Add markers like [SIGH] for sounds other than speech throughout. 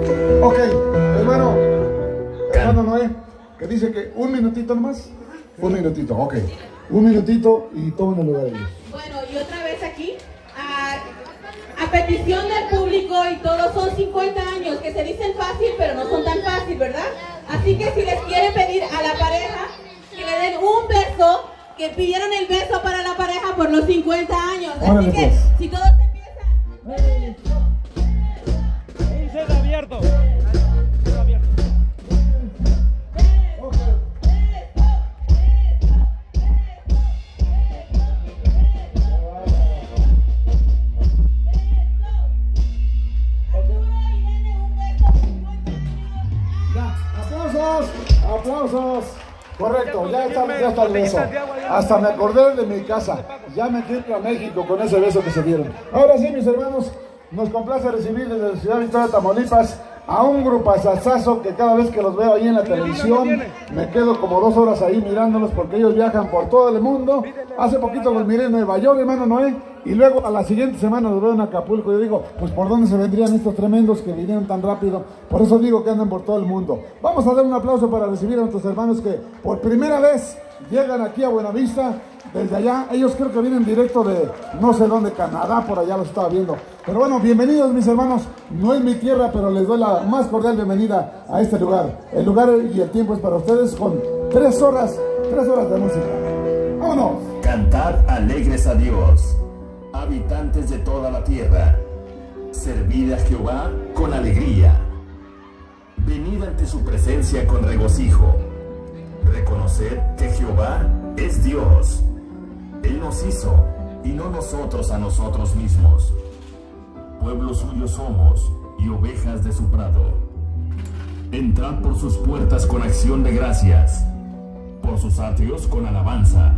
Ok, hermano, hermano Noé, que dice que un minutito nomás. Un minutito, ok. Un minutito y tomen el lugar de. Bueno, y otra vez aquí, a, a petición del público y todo, son 50 años que se dicen fácil, pero no son tan fácil, ¿verdad? Así que si les quiere pedir a la pareja que le den un beso, que pidieron el beso para la pareja por los 50 años. Así Órale, que, pues. si todos empiezan. Ya, aplausos, aplausos. Correcto, ya está, ya está el beso. Hasta me acordé de mi casa. Ya me fui a México con ese beso que se dieron. Ahora sí, mis hermanos, nos complace recibir desde la ciudad Victoria, Tamaulipas, a un grupazazazo que cada vez que los veo ahí en la televisión, me quedo como dos horas ahí mirándolos porque ellos viajan por todo el mundo. Hace poquito los miré en Nueva York, hermano Noé, y luego a la siguiente semana los veo en Acapulco. Yo digo, pues por dónde se vendrían estos tremendos que vinieron tan rápido. Por eso digo que andan por todo el mundo. Vamos a dar un aplauso para recibir a nuestros hermanos que por primera vez llegan aquí a Buenavista. Desde allá, ellos creo que vienen directo de no sé dónde, Canadá, por allá los estaba viendo. Pero bueno, bienvenidos mis hermanos. No es mi tierra, pero les doy la más cordial bienvenida a este lugar. El lugar y el tiempo es para ustedes con tres horas, tres horas de música. ¡Vámonos! Cantad alegres a Dios, habitantes de toda la tierra. Servid a Jehová con alegría. Venid ante su presencia con regocijo. Reconoced que Jehová es Dios. Él nos hizo y no nosotros a nosotros mismos. Pueblo suyo somos y ovejas de su prado. Entrad por sus puertas con acción de gracias, por sus atrios con alabanza.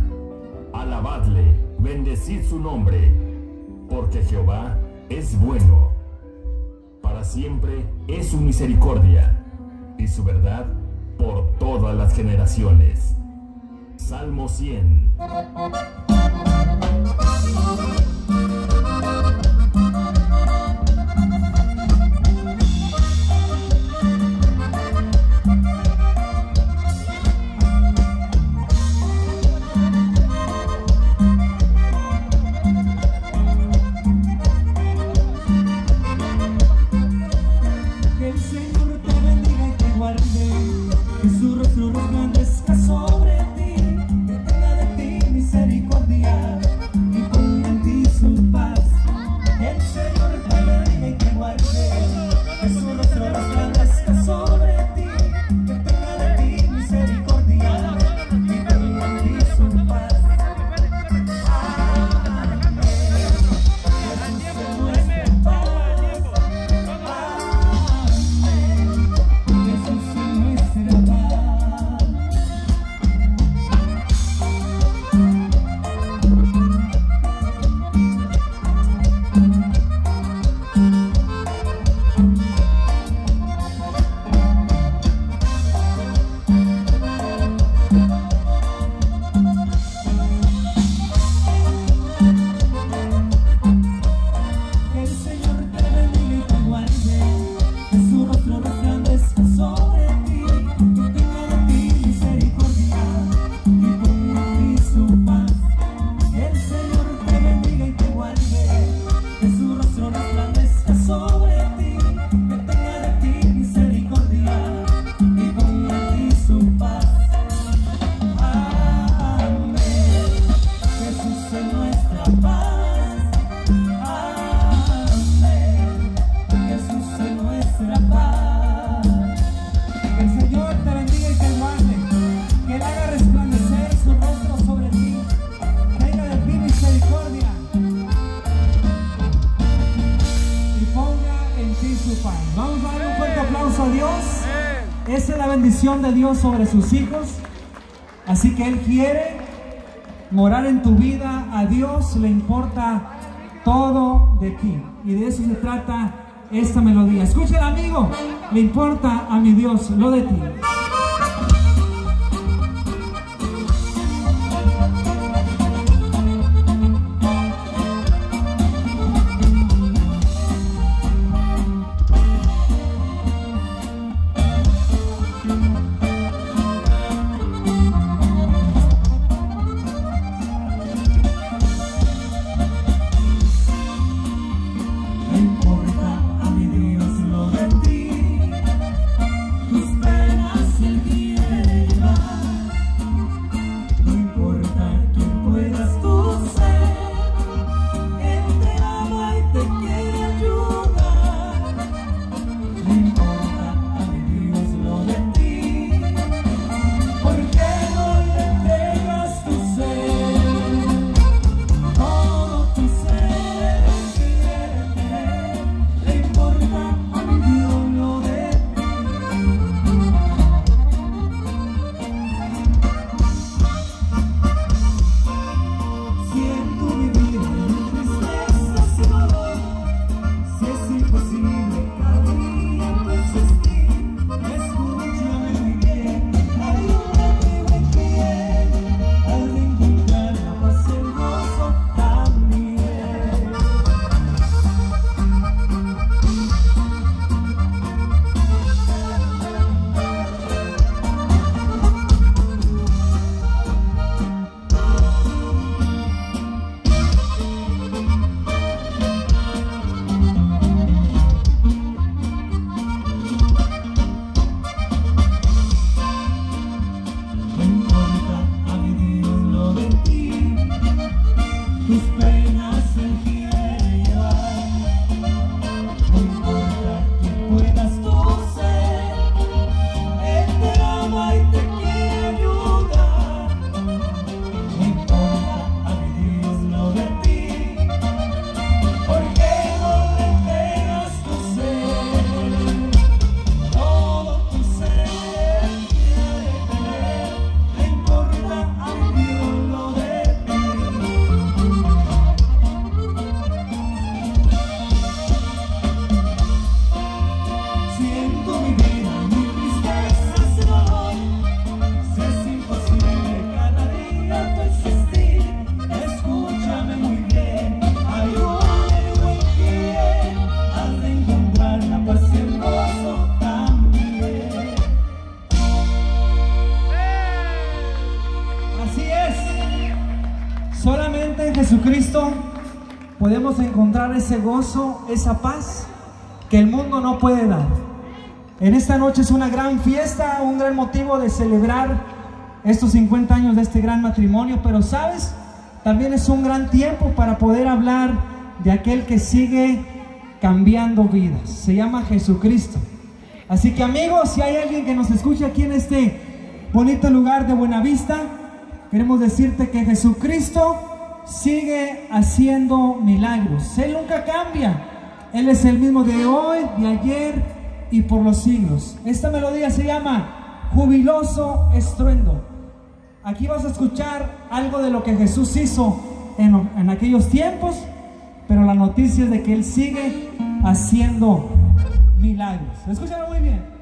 Alabadle, bendecid su nombre, porque Jehová es bueno. Para siempre es su misericordia y su verdad por todas las generaciones. Salmo 100. De Dios sobre sus hijos. Así que Él quiere morar en tu vida, a Dios le importa todo de ti. Y de eso se trata esta melodía. Escucha el amigo, le importa a mi Dios lo de ti. Podemos encontrar ese gozo, esa paz que el mundo no puede dar. En esta noche es una gran fiesta, un gran motivo de celebrar estos 50 años de este gran matrimonio, pero sabes, también es un gran tiempo para poder hablar de aquel que sigue cambiando vidas. Se llama Jesucristo. Así que amigos, si hay alguien que nos escucha aquí en este bonito lugar de Buenavista, queremos decirte que Jesucristo sigue haciendo milagros. Él nunca cambia. Él es el mismo de hoy, de ayer y por los siglos. Esta melodía se llama Jubiloso Estruendo. Aquí vas a escuchar algo de lo que Jesús hizo en, en aquellos tiempos, pero la noticia es de que Él sigue haciendo milagros. Escúchalo muy bien.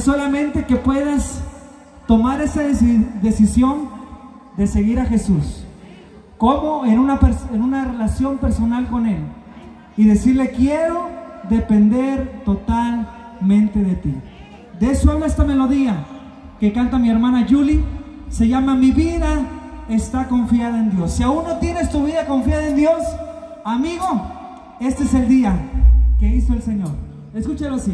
Solamente que puedas tomar esa deci- decisión de seguir a Jesús. Como en una, en una relación personal con Él. Y decirle, quiero depender totalmente de ti. De eso habla esta melodía que canta mi hermana Julie. Se llama Mi vida está confiada en Dios. Si aún no tienes tu vida confiada en Dios, amigo, este es el día que hizo el Señor. Escúchalo así.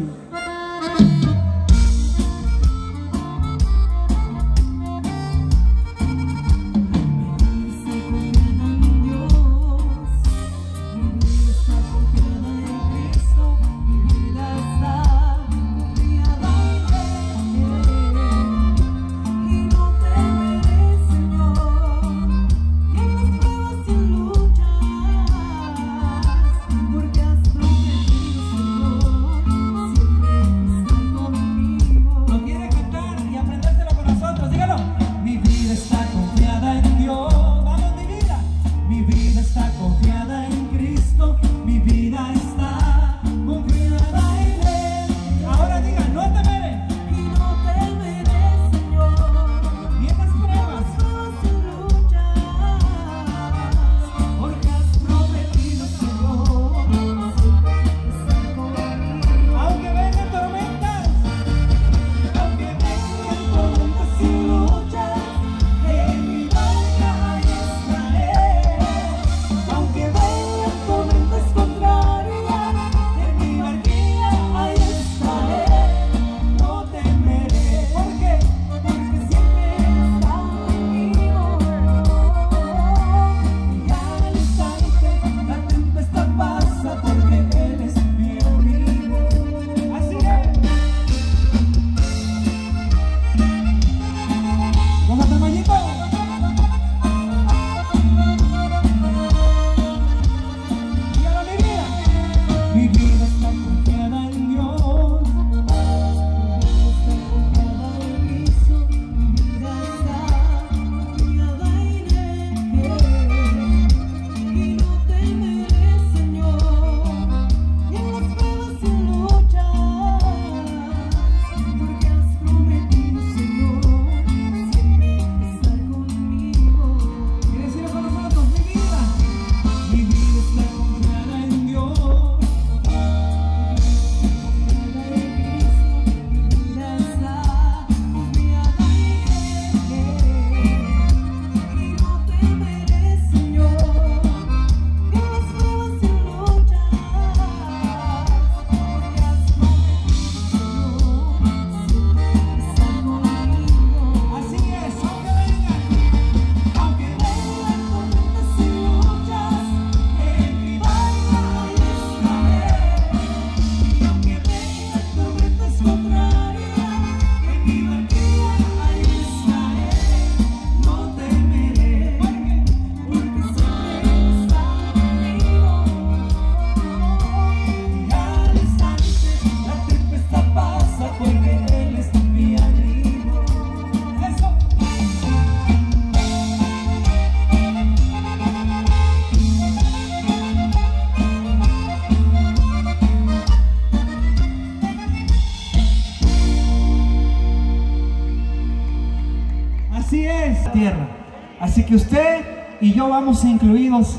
Que usted y yo vamos incluidos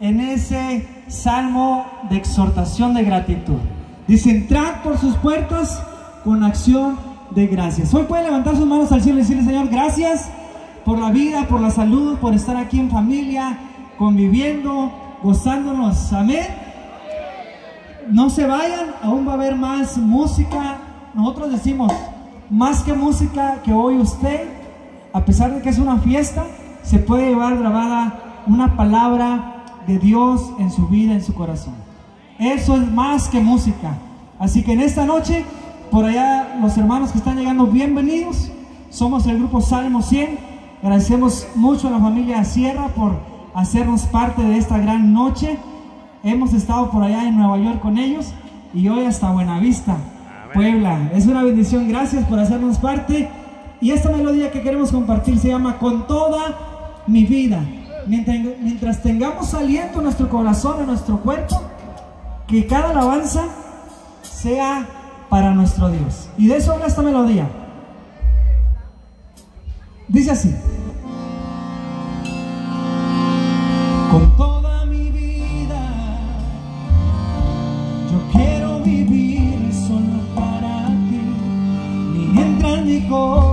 en ese salmo de exhortación de gratitud. Dice, entrad por sus puertas con acción de gracias. Hoy puede levantar sus manos al cielo y decirle, Señor, gracias por la vida, por la salud, por estar aquí en familia, conviviendo, gozándonos. Amén. No se vayan, aún va a haber más música. Nosotros decimos, más que música que hoy usted, a pesar de que es una fiesta, se puede llevar grabada una palabra de Dios en su vida, en su corazón. Eso es más que música. Así que en esta noche, por allá los hermanos que están llegando, bienvenidos. Somos el grupo Salmo 100. Agradecemos mucho a la familia Sierra por hacernos parte de esta gran noche. Hemos estado por allá en Nueva York con ellos y hoy hasta Buenavista, Puebla. Es una bendición. Gracias por hacernos parte. Y esta melodía que queremos compartir se llama Con toda mi vida. Mientras, tengamos aliento en nuestro corazón, en nuestro cuerpo, que cada alabanza sea para nuestro Dios. Y de eso habla esta melodía. Dice así. Con toda mi vida, yo quiero vivir solo para ti. Mientras mi corazón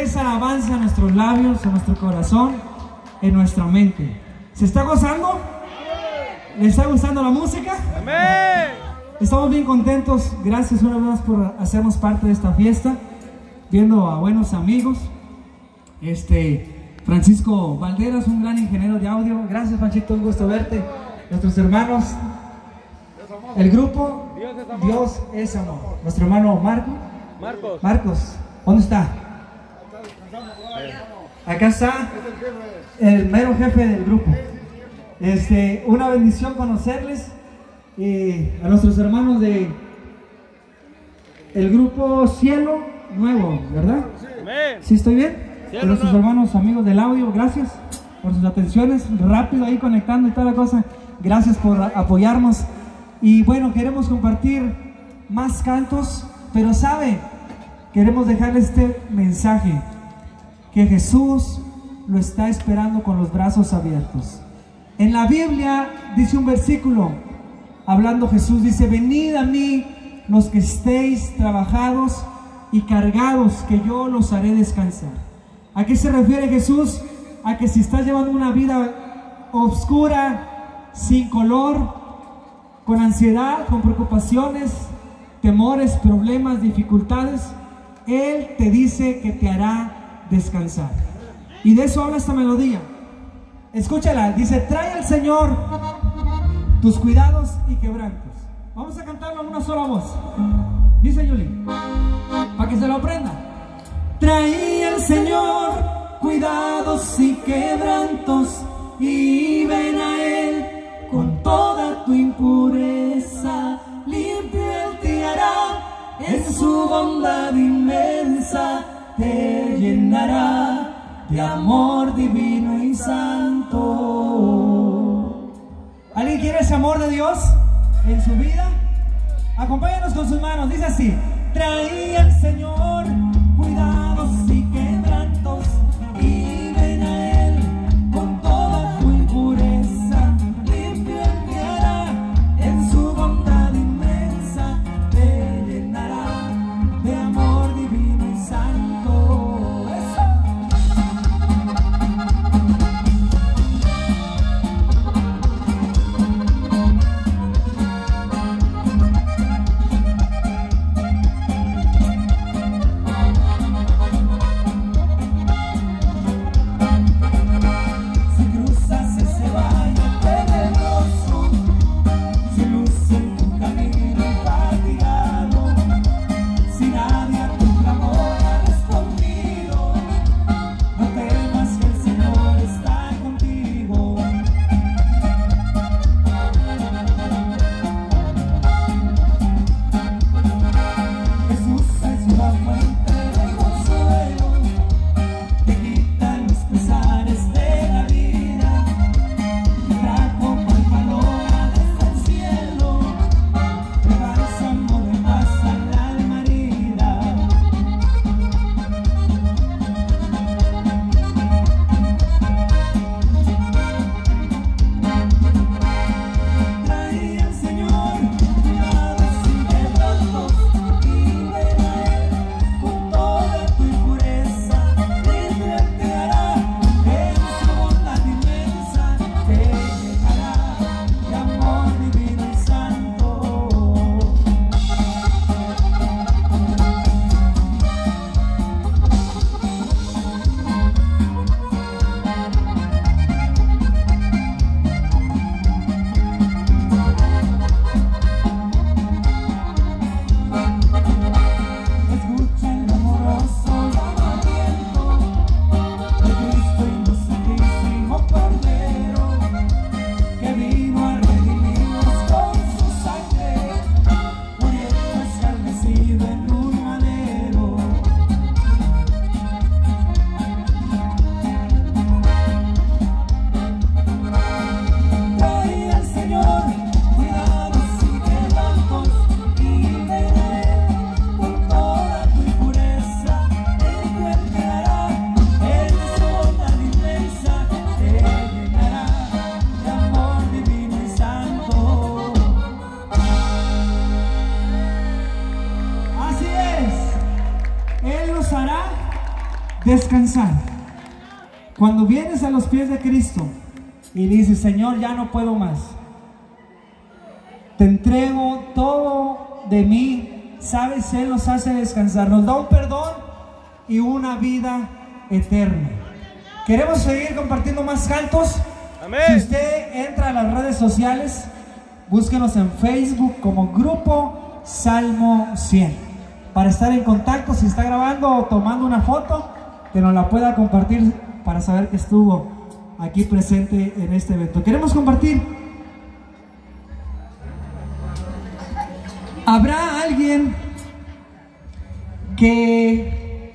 esa alabanza en nuestros labios, en nuestro corazón, en nuestra mente. ¿Se está gozando? ¿Le está gustando la música? Amén. Estamos bien contentos. Gracias una vez más por hacernos parte de esta fiesta. Viendo a buenos amigos. Este, Francisco Valderas, un gran ingeniero de audio. Gracias, Panchito, un gusto verte. Nuestros hermanos. El grupo Dios es amor. Dios es amor. Nuestro hermano Marco. Marcos. Marcos, ¿dónde está? Acá está el mero jefe del grupo. Este, una bendición conocerles y a nuestros hermanos de el grupo Cielo Nuevo, ¿verdad? ¿Sí estoy bien? A nuestros hermanos amigos del audio, gracias por sus atenciones, rápido ahí conectando y toda la cosa. Gracias por apoyarnos. Y bueno, queremos compartir más cantos, pero sabe, queremos dejarle este mensaje, que Jesús lo está esperando con los brazos abiertos. En la Biblia dice un versículo, hablando Jesús, dice, venid a mí los que estéis trabajados y cargados, que yo los haré descansar. ¿A qué se refiere Jesús? A que si estás llevando una vida oscura, sin color, con ansiedad, con preocupaciones, temores, problemas, dificultades, Él te dice que te hará descansar. Y de eso habla esta melodía. Escúchala, dice, trae al Señor tus cuidados y quebrantos. Vamos a cantarlo en una sola voz. Dice Yuli, para que se lo aprenda. Trae al Señor cuidados y quebrantos y ven a Él con toda tu impureza. Limpio Él te hará en su bondad inmensa, te llenará de amor divino y santo. ¿Alguien quiere ese amor de Dios en su vida? Acompáñanos con sus manos, dice así. Trae al Señor cuidados los pies de Cristo y dices, Señor, ya no puedo más. Te entrego todo de mí. Sabes, Él nos hace descansar. Nos da un perdón y una vida eterna. Queremos seguir compartiendo más cantos. Amén. Si usted entra a las redes sociales, búsquenos en Facebook como Grupo Salmo 100. Para estar en contacto, si está grabando o tomando una foto, que nos la pueda compartir para saber que estuvo aquí presente en este evento. Queremos compartir. ¿Habrá alguien que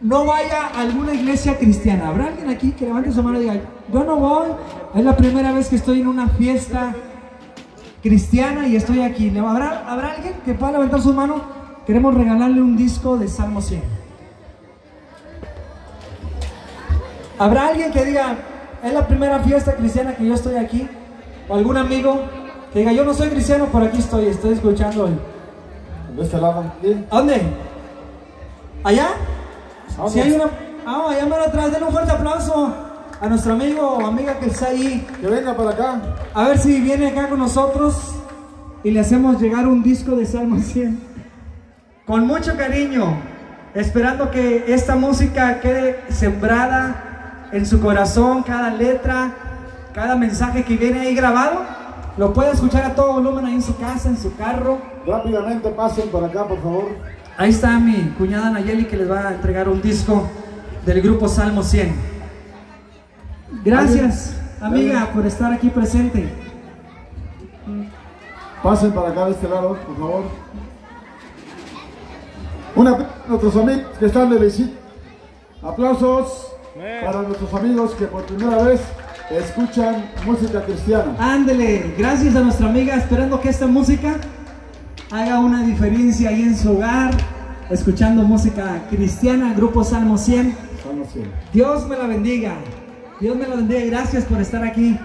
no vaya a alguna iglesia cristiana? ¿Habrá alguien aquí que levante su mano y diga, yo no voy, es la primera vez que estoy en una fiesta cristiana y estoy aquí? ¿Le- ¿Habrá, ¿Habrá alguien que pueda levantar su mano? Queremos regalarle un disco de Salmo 100. ¿Habrá alguien que diga, es la primera fiesta cristiana que yo estoy aquí? ¿O algún amigo que diga, yo no soy cristiano, pero aquí estoy, estoy escuchando hoy? De este. ¿A dónde? ¿Allá? Si hay una... Ah, allá más atrás, denle un fuerte aplauso a nuestro amigo o amiga que está ahí. Que venga para acá. A ver si viene acá con nosotros y le hacemos llegar un disco de Salmo 100. Con mucho cariño, esperando que esta música quede sembrada en su corazón, cada letra, cada mensaje que viene ahí grabado, lo puede escuchar a todo volumen ahí en su casa, en su carro. Rápidamente pasen para acá, por favor. Ahí está mi cuñada Nayeli que les va a entregar un disco del grupo Salmo 100. Gracias, amiga, por estar aquí presente. Pasen para acá de este lado, por favor. Una vez nuestros amigos que están de visita. Aplausos. Para nuestros amigos que por primera vez escuchan música cristiana. Ándele, gracias a nuestra amiga, esperando que esta música haga una diferencia ahí en su hogar, escuchando música cristiana, Grupo Salmo 100. Salmo 100. Dios me la bendiga, Dios me la bendiga, gracias por estar aquí.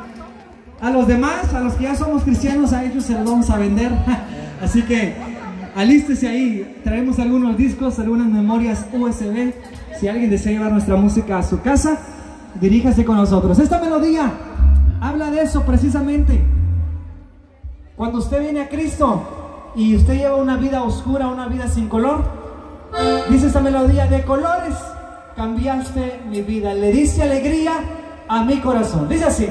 A los demás, a los que ya somos cristianos, a ellos se los vamos a vender. [LAUGHS] Así que alístese ahí, traemos algunos discos, algunas memorias USB. Si alguien desea llevar nuestra música a su casa, diríjase con nosotros. Esta melodía habla de eso precisamente. Cuando usted viene a Cristo y usted lleva una vida oscura, una vida sin color, dice esta melodía de colores, cambiaste mi vida, le diste alegría a mi corazón. Dice así.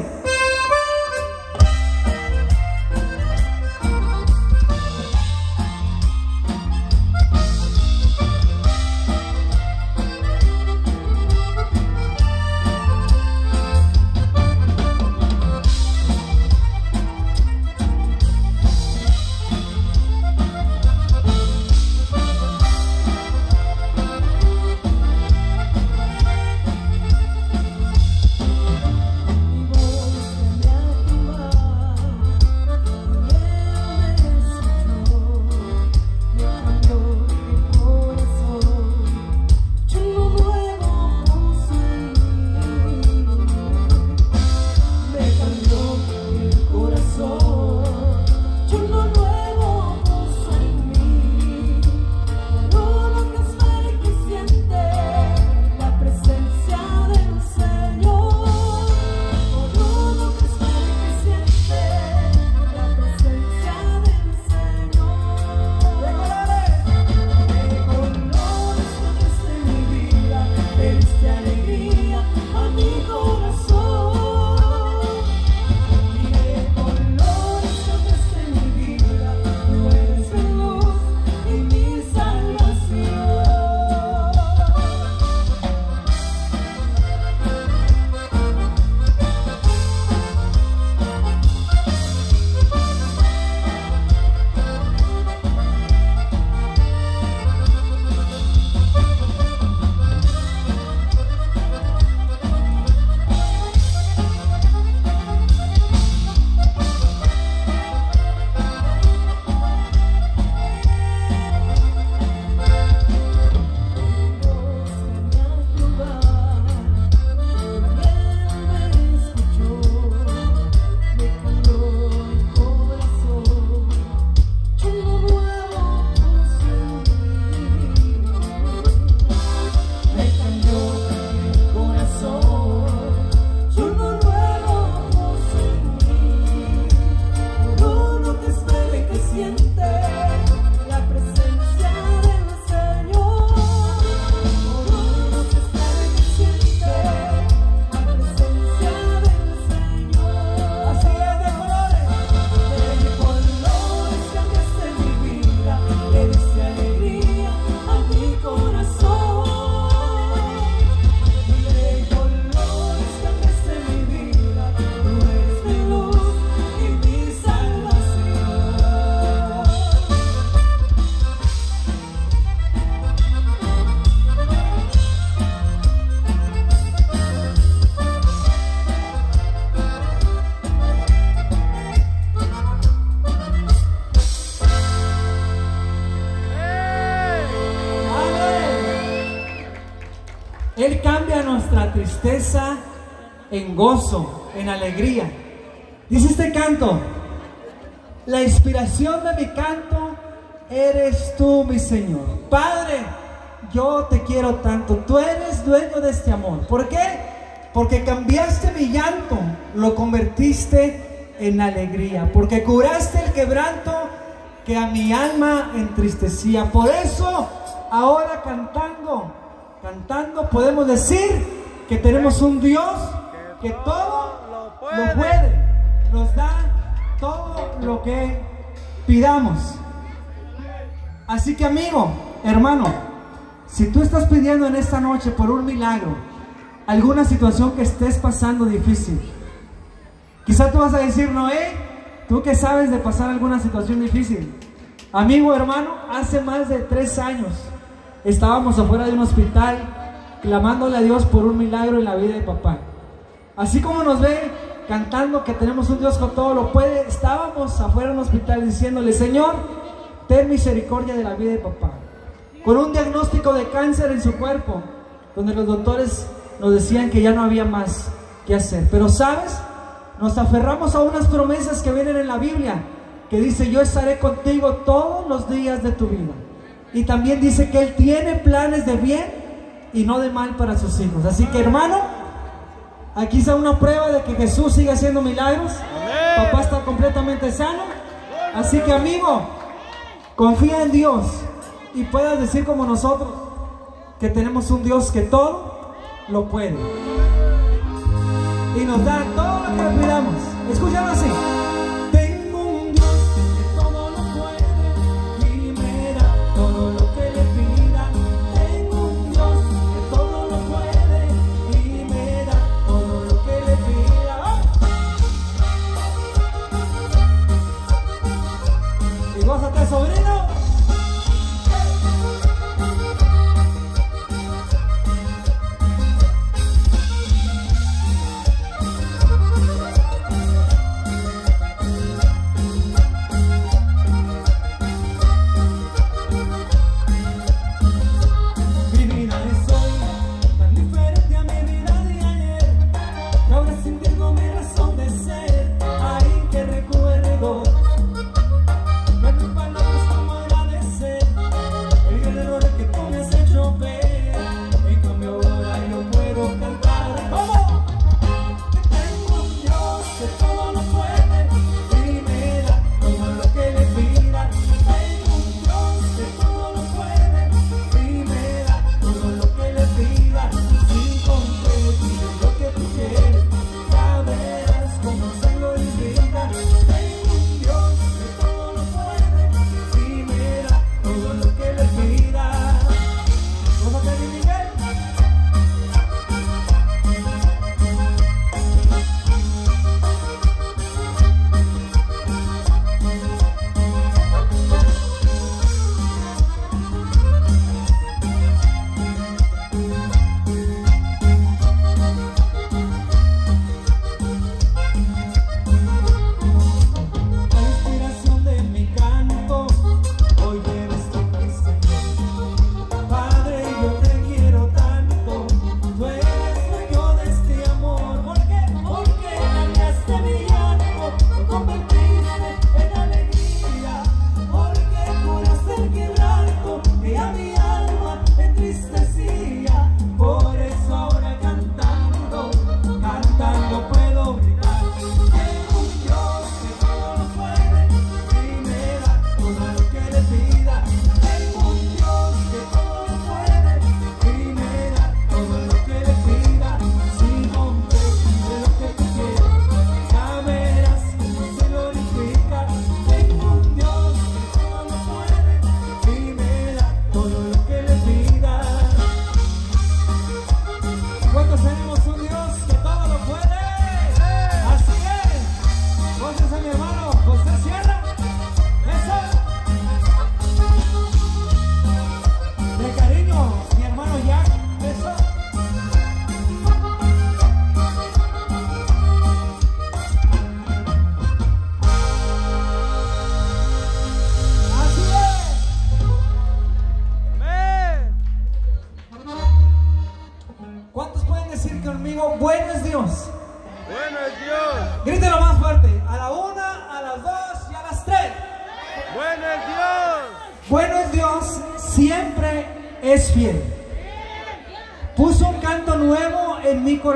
Tristeza en gozo, en alegría. Dice este canto, la inspiración de mi canto eres tú, mi Señor. Padre, yo te quiero tanto. Tú eres dueño de este amor. ¿Por qué? Porque cambiaste mi llanto, lo convertiste en alegría. Porque curaste el quebranto que a mi alma entristecía. Por eso, ahora cantando, cantando, podemos decir que tenemos un Dios que todo lo puede, nos da todo lo que pidamos. Así que amigo, hermano, si tú estás pidiendo en esta noche por un milagro, alguna situación que estés pasando difícil, quizá tú vas a decir, Noé, tú que sabes de pasar alguna situación difícil. Amigo, hermano, hace más de tres años estábamos afuera de un hospital clamándole a Dios por un milagro en la vida de papá. Así como nos ve cantando que tenemos un Dios con todo lo puede, estábamos afuera de un hospital diciéndole, Señor, ten misericordia de la vida de papá. Con un diagnóstico de cáncer en su cuerpo, donde los doctores nos decían que ya no había más que hacer. Pero sabes, nos aferramos a unas promesas que vienen en la Biblia, que dice, yo estaré contigo todos los días de tu vida. Y también dice que Él tiene planes de bien y no de mal para sus hijos. Así que hermano, aquí está una prueba de que Jesús sigue haciendo milagros. Papá está completamente sano. Así que amigo, confía en Dios y puedas decir como nosotros que tenemos un Dios que todo lo puede. Y nos da todo lo que le pidamos. Escúchalo así.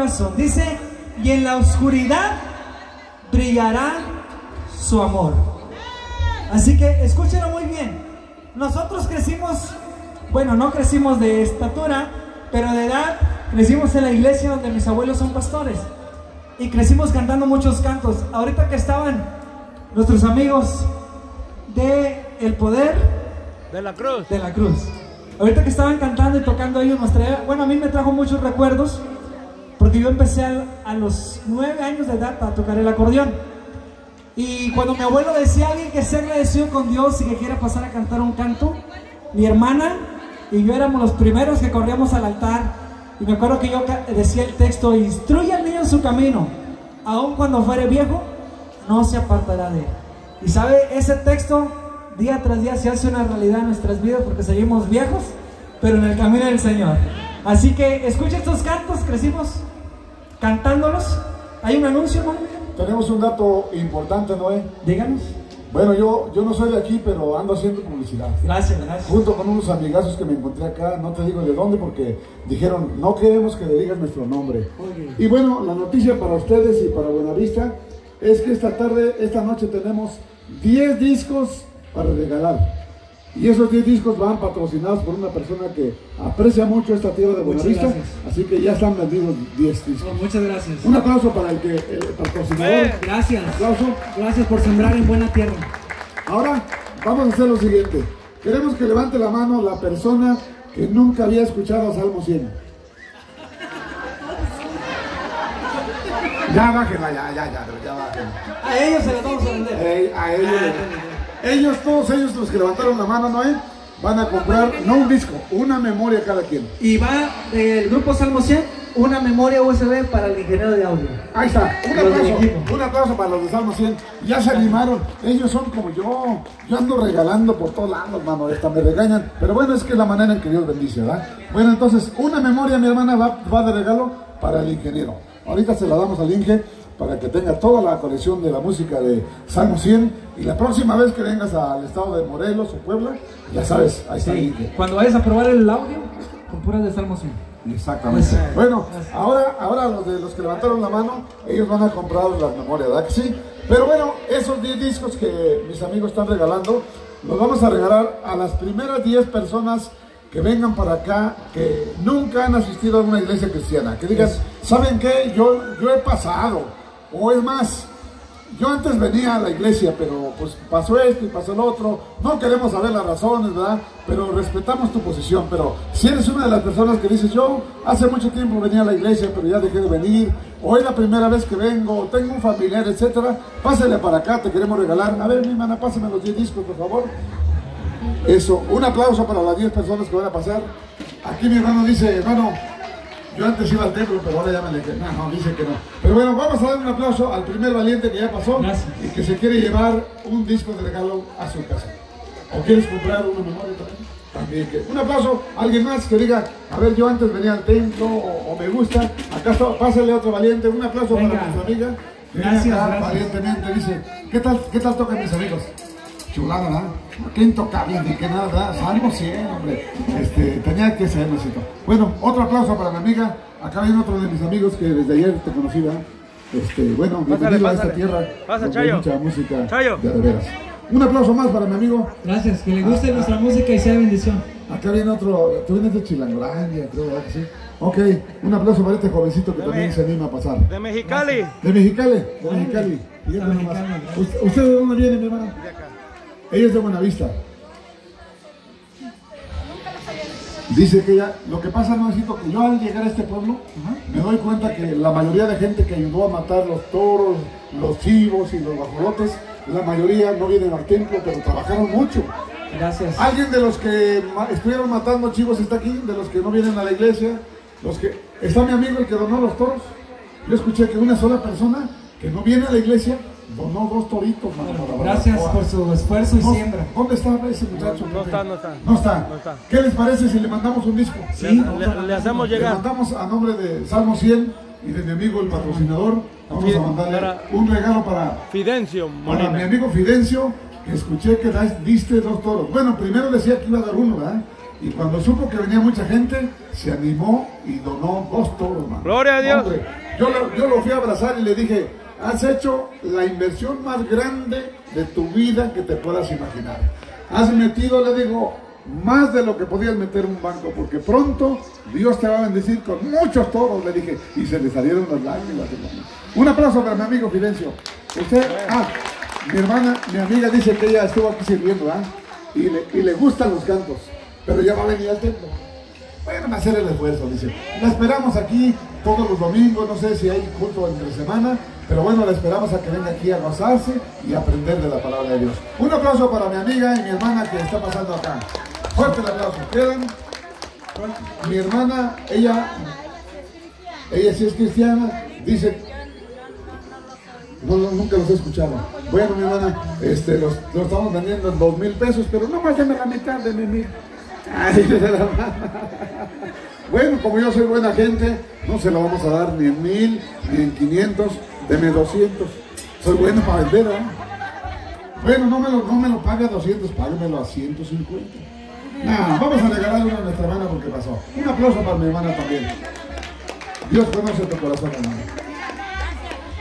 Corazón. Dice, y en la oscuridad brillará su amor. Así que escúchenlo muy bien. Nosotros crecimos, bueno, no crecimos de estatura, pero de edad crecimos en la iglesia donde mis abuelos son pastores. Y crecimos cantando muchos cantos. Ahorita que estaban nuestros amigos de El Poder, De la cruz. de la cruz. Ahorita que estaban cantando y tocando ellos, nos traía, bueno, a mí me trajo muchos recuerdos, empecé a, a los nueve años de edad a tocar el acordeón. Y cuando mi abuelo decía a alguien que se agradecido con Dios y que quiera pasar a cantar un canto, mi hermana y yo éramos los primeros que corríamos al altar. Y me acuerdo que yo decía el texto, instruye al niño en su camino, aun cuando fuere viejo, no se apartará de él. Y sabe, ese texto día tras día se hace una realidad en nuestras vidas porque seguimos viejos, pero en el camino del Señor. Así que escucha estos cantos, crecimos cantándolos. Hay un anuncio, ¿no? Tenemos un dato importante, Noé. Díganos. Bueno, yo, yo no soy de aquí, pero ando haciendo publicidad. Gracias, gracias. Junto con unos amigazos que me encontré acá, no te digo de dónde, porque dijeron, no queremos que le digas nuestro nombre. Oye. Y bueno, la noticia para ustedes y para Buenavista es que esta tarde, esta noche tenemos 10 discos para regalar. Y esos 10 discos van patrocinados por una persona que aprecia mucho esta tierra de Buenavista, así que ya están vendidos 10 discos. Oh, muchas gracias. Un aplauso para el que el patrocinador. Eh. Gracias. Aplauso. Gracias por sembrar en buena tierra. Ahora vamos a hacer lo siguiente. Queremos que levante la mano la persona que nunca había escuchado Salmo 100. Ya bájenla, ya, ya, ya, ya bájenla. A ellos se los vamos a vender. Eh, a ellos, Ah, ellos, todos ellos los que levantaron la mano, Noé, van a comprar, no un disco, una memoria cada quien. Y va del grupo Salmo 100 una memoria USB para el ingeniero de audio. Ahí está, un aplauso, un aplauso para los de Salmo 100. Ya se animaron, ellos son como yo. Yo ando regalando por todos lados, mano, hasta me regañan. Pero bueno, es que es la manera en que Dios bendice, ¿verdad? Bueno, entonces, una memoria, mi hermana, va, va de regalo para el ingeniero. Ahorita se la damos al Inge para que tenga toda la colección de la música de Salmo 100. Y la próxima vez que vengas al estado de Morelos o Puebla, ya sabes, ahí está Inge. Cuando vayas a probar el audio, con puras de Salmo 100. Exactamente. Bueno, ahora, ahora los de los que levantaron la mano, ellos van a comprar las memorias, ¿verdad que sí? Pero bueno, esos 10 discos que mis amigos están regalando, los vamos a regalar a las primeras 10 personas que vengan para acá, que nunca han asistido a una iglesia cristiana. Que digan, ¿saben qué? Yo, yo he pasado. O es más, yo antes venía a la iglesia, pero pues pasó esto y pasó lo otro. No queremos saber las razones, ¿verdad? Pero respetamos tu posición. Pero si eres una de las personas que dices, yo hace mucho tiempo venía a la iglesia, pero ya dejé de venir, o es la primera vez que vengo, tengo un familiar, etcétera, pásale para acá, te queremos regalar. A ver, mi hermana, pásame los 10 discos, por favor. Eso, un aplauso para las 10 personas que van a pasar. Aquí mi hermano dice, hermano, yo antes iba al templo, pero ahora ya me alejé. No, no, dice que no. Pero bueno, vamos a dar un aplauso al primer valiente que ya pasó Gracias. y que se quiere llevar un disco de regalo a su casa. ¿O quieres comprar una memoria también? También. que- Un aplauso a alguien más que diga, a ver, yo antes venía al templo o, o me gusta. Acá está, pásale otro valiente. Un aplauso Venga. para nuestra amiga. que Gracias, viene acá gracias. Valientemente dice, ¿qué tal, qué tal tocan mis amigos? Chulada, ¿verdad? Qué intocable, ni que nada. Salmo 100, hombre. Este, tenía que ser, necesito. Bueno, otro aplauso para mi amiga. Acá viene otro de mis amigos que desde ayer te conocí, ¿verdad? Este, bueno, bienvenido a esta tierra. Pasa, Chayo. mucha música Chayo. de de veras. Un aplauso más para mi amigo. Gracias, que le guste nuestra música y sea de bendición. Acá viene otro, tú vienes de Chilangolandia, creo, ¿verdad que sí? Ok, un aplauso para este jovencito que también se anima a pasar. De Mexicali. De Mexicali, de Mexicali. De. Mexicali. ¿Usted, usted de dónde viene, mi hermana? Ella es de Buenavista. Dice que ella, lo que pasa, no que yo al llegar a este pueblo, me doy cuenta que la mayoría de gente que ayudó a matar los toros, los chivos y los guajolotes, la mayoría no vienen al templo, pero trabajaron mucho. Gracias. ¿Alguien de los que estuvieron matando chivos está aquí? ¿De los que no vienen a la iglesia? Los que... ¿Está mi amigo el que donó los toros? Yo escuché que una sola persona que no viene a la iglesia donó dos toritos. mano, para Gracias por su esfuerzo y siembra. ¿Dónde está ese muchacho? No está, no está. No está. No está. ¿Qué les parece si le mandamos un disco? Le, le- le hacemos Le llegar. mandamos a nombre de Salmo 100 y de mi amigo el patrocinador. Vamos a mandarle para- un regalo para, Fidencio para mi amigo Fidencio, que escuché que diste dos toros. Bueno, primero decía que iba a dar uno, ¿verdad? Y cuando supo que venía mucha gente, se animó y donó dos toros, mano. Gloria a Dios. Hombre, yo, lo, yo lo fui a abrazar y le dije, has hecho la inversión más grande de tu vida que te puedas imaginar. Has metido, le digo, más de lo que podías meter un banco, porque pronto Dios te va a bendecir con muchos toros, le dije, y se le salieron las lágrimas. Un aplauso para mi amigo Fidencio. Usted, ah, mi hermana, mi amiga dice que ella estuvo aquí sirviendo, ¿ah? Y le, y le gustan los cantos, pero ya va a venir al templo. Bueno, hacer el esfuerzo, dice. La esperamos aquí todos los domingos, no sé si hay culto entre semana, pero bueno, la esperamos a que venga aquí a gozarse y aprender de la palabra de Dios. Un aplauso para mi amiga y mi hermana que está pasando acá. Fuerte el aplauso. ¿Quedan? Mi hermana, ella, ella sí es cristiana, dice, no, nunca los he escuchado. Bueno, mi hermana, este, los, los estamos vendiendo en dos mil pesos, pero no más dame la mitad de mi mil. [LAUGHS] Bueno, como yo soy buena gente, no se lo vamos a dar ni en mil, ni en 500, deme 200. Soy bueno para vender, ¿eh? Bueno, no me lo, no me lo pague a 200, páguemelo a 150. Nah, vamos a regalarle uno a nuestra hermana porque pasó. Un aplauso para mi hermana también. Dios conoce tu corazón, hermano.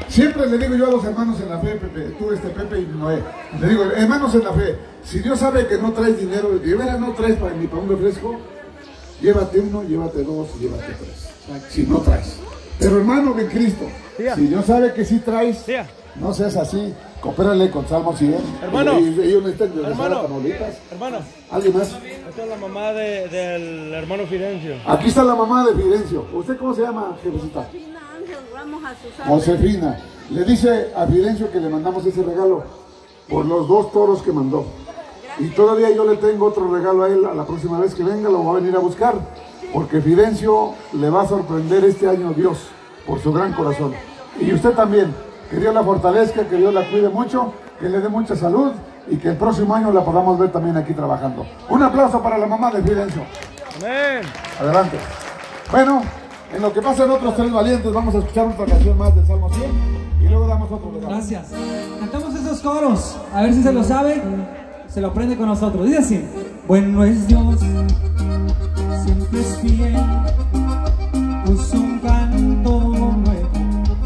Siempre le digo yo a los hermanos en la fe, Pepe, tú, este Pepe y Noé, le digo, hermanos en la fe, si Dios sabe que no traes dinero, de veras no traes para, ni para un refresco, llévate uno, llévate dos, llévate tres. Si no traes. Pero hermano en Cristo, si Dios sabe que sí traes, no seas así, coopérale con Salmo 100. Hermano. Y, y ellos necesitan de Hermano. Tamaulipas. Hermano, ¿Alguien más? esta es la mamá de- del hermano Fidencio. Aquí está la mamá de Fidencio. ¿Usted cómo se llama, jefecita? Josefina Ángel Ramos Azusa. Josefina. Le dice a Fidencio que le mandamos ese regalo por los dos toros que mandó. Y todavía yo le tengo otro regalo a él a la próxima vez que venga, lo voy a venir a buscar. Porque Fidencio le va a sorprender este año Dios por su gran corazón. Y usted también. Que Dios la fortalezca, que Dios la cuide mucho, que le dé mucha salud y que el próximo año la podamos ver también aquí trabajando. Un aplauso para la mamá de Fidencio. Amén. Adelante. Bueno, en lo que pasan otros tres valientes, vamos a escuchar otra canción más del Salmo 100 y luego damos otro regalo. Gracias. Cantamos esos coros. A ver si se lo sabe. Se lo aprende con nosotros. Dice así. Bueno es Dios, siempre es fiel. Puso un canto nuevo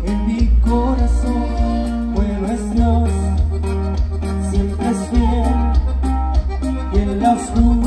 en mi corazón. Bueno es Dios, siempre es fiel. Y en la oscuridad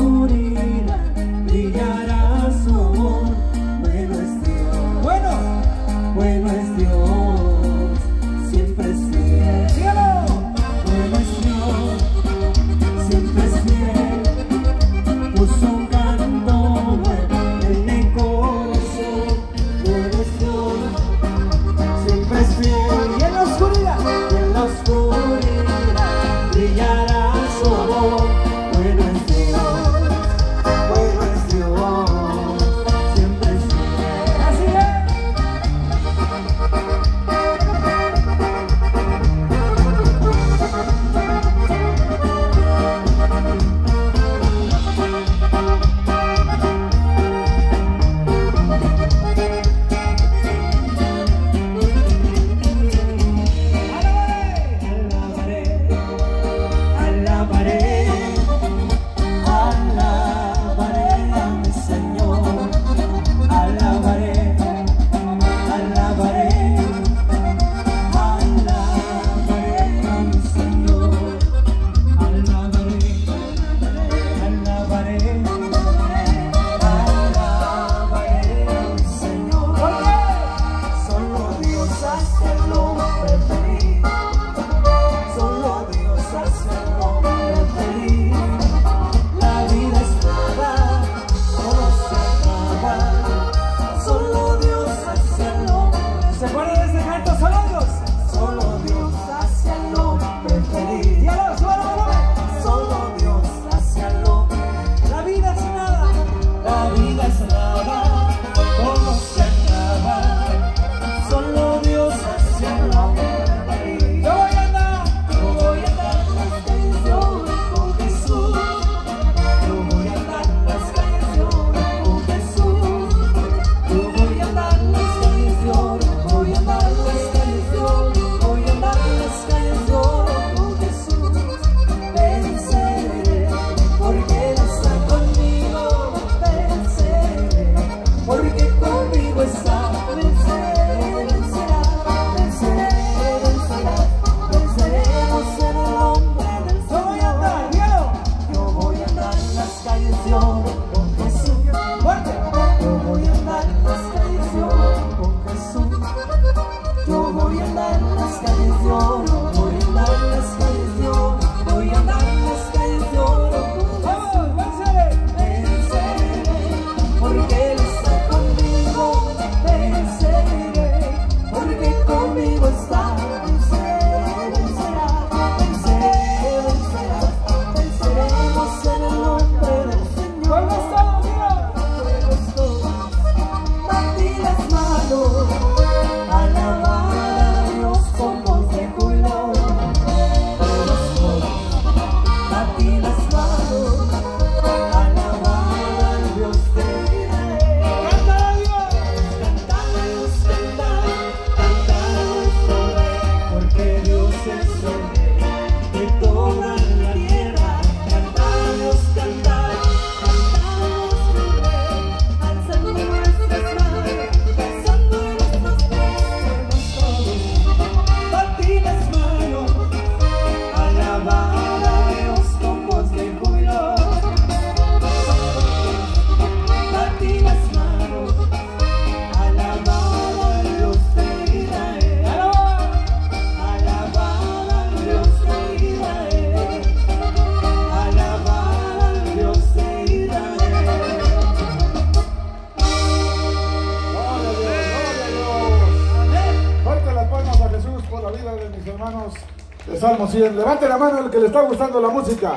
la mano el que le está gustando la música.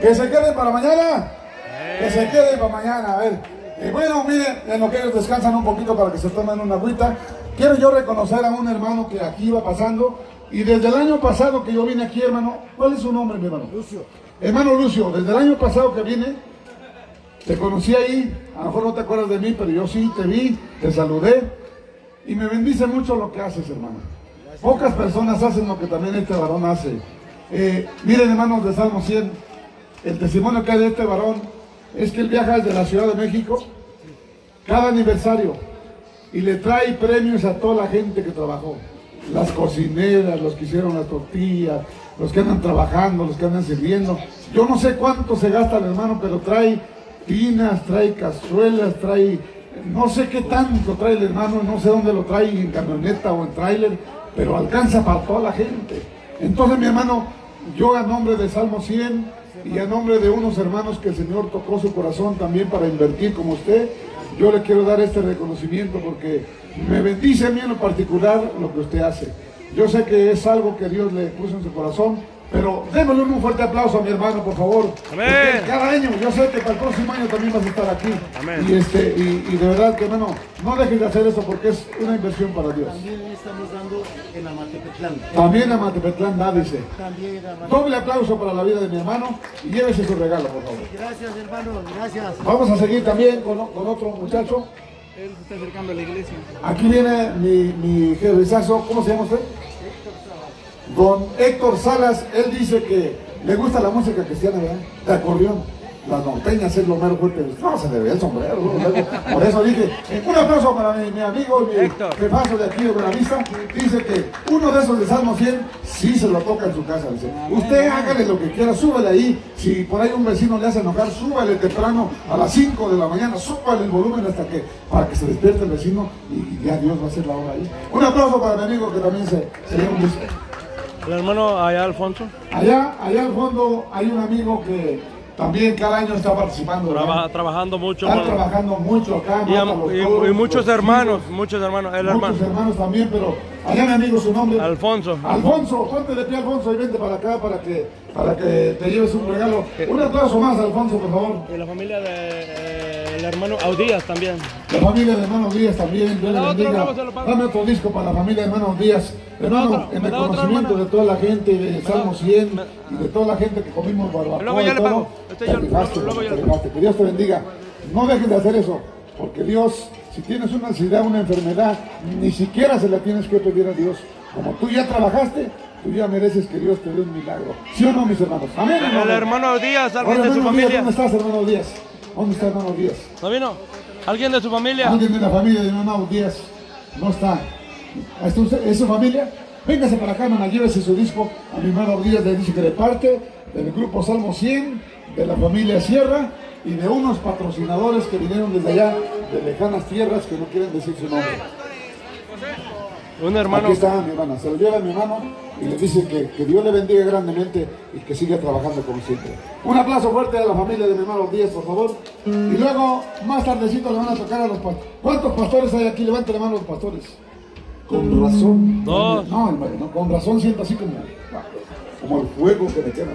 Que se queden para mañana. Que se queden para mañana. A ver. Y bueno, miren, en lo que ellos descansan un poquito para que se tomen una agüita. Quiero yo reconocer a un hermano que aquí iba pasando. Y desde el año pasado que yo vine aquí, hermano, ¿cuál es su nombre, mi hermano? Lucio. Hermano Lucio, desde el año pasado que vine, te conocí ahí, a lo mejor no te acuerdas de mí, pero yo sí te vi, te saludé y me bendice mucho lo que haces, hermano. Pocas personas hacen lo que también este varón hace. Eh, miren, hermanos de Salmo 100, el testimonio que hay de este varón es que él viaja desde la Ciudad de México cada aniversario y le trae premios a toda la gente que trabajó. Las cocineras, los que hicieron las tortillas, los que andan trabajando, los que andan sirviendo. Yo no sé cuánto se gasta el hermano, pero trae tinas, trae cazuelas, trae no sé qué tanto trae el hermano, no sé dónde lo trae, en camioneta o en tráiler, pero alcanza para toda la gente. Entonces mi hermano, yo a nombre de Salmo 100 y a nombre de unos hermanos que el Señor tocó su corazón también para invertir como usted, yo le quiero dar este reconocimiento porque me bendice a mí en lo particular lo que usted hace. Yo sé que es algo que Dios le puso en su corazón, pero démosle un fuerte aplauso a mi hermano, por favor. Amén. Cada año, yo sé que para el próximo año también vas a estar aquí. Amén. Y, este, y, y de verdad que, hermano, no dejes de hacer eso porque es una inversión para Dios. También estamos dando en Amatepetlán. También a Matepetlán da, dice. También Amatepetlán. Doble aplauso para la vida de mi hermano y llévese su regalo, por favor. Gracias, hermano, gracias. Vamos a seguir también con, con otro muchacho. Él se está acercando a la iglesia. Aquí viene mi, mi jerezazo, ¿cómo se llama usted? Don Héctor Salas, él dice que le gusta la música cristiana, ¿verdad? De acordeón. Las norteñas es lo mero fuerte. No, se le ve el sombrero. ¿no? Por eso dije, un aplauso para mi, mi amigo, mi jefazo de aquí de Buenavista. Dice que uno de esos de Salmo 100 sí se lo toca en su casa. Dice, usted hágale lo que quiera, súbale ahí. Si por ahí un vecino le hace enojar, súbale temprano a las 5 de la mañana, súbale el volumen hasta que, para que se despierte el vecino y ya Dios va a hacer la obra ahí. Un aplauso para mi amigo que también se, se dio un disco. El hermano allá, Alfonso, Allá, allá al fondo hay un amigo que también cada año está participando. trabajando mucho. Está trabajando mucho acá. y, los muchos los hermanos, muchos hermanos. El Muchos hermano hermanos también, pero allá mi amigo su nombre. Alfonso. Alfonso, ponte de pie Alfonso y vente para acá para que, para que te lleves un regalo. Un aplauso más Alfonso, por favor. Y la familia del hermano Audías también. La familia de hermanos Díaz también, Dios le otro, bendiga. Dame otro disco para la familia de hermanos Díaz. Hermano, otro, en el conocimiento hermano. de toda la gente de Salmo 100 me- y de toda la gente que comimos barbacoa Luego y todo. Este yo- rifaste, te. Que Dios te bendiga. No dejes de hacer eso, porque Dios, si tienes una ansiedad, una enfermedad, ni siquiera se la tienes que pedir a Dios. Como tú ya trabajaste, tú ya mereces que Dios te dé un milagro. ¿Sí o no, mis hermanos? Amén. El hermano? hermano Audías, alguien Ahora, de su hermano Díaz, familia. ¿Dónde estás, hermano Díaz? ¿Dónde está hermano Díaz? ¿No vino? ¿Alguien de su familia? Alguien de la familia de Manao Díaz no está. ¿Es su, es su familia? Véngase para acá, hermana, llévese su disco a mi hermano Díaz, le dice que de parte del grupo Salmo 100, de la familia Sierra y de unos patrocinadores que vinieron desde allá, de lejanas tierras, que no quieren decir su nombre. Un hermano. Aquí está mi hermana, se lo lleva a mi hermano y le dice que, que Dios le bendiga grandemente y que siga trabajando como siempre. Un aplauso fuerte a la familia de mi hermano Díaz, por favor. Y luego, más tardecito, le van a tocar a los pastores. ¿Cuántos pastores hay aquí? Levanten la mano los pastores. Con razón. Dos. No, hermano, no, con razón siento así como, como el fuego que me quema.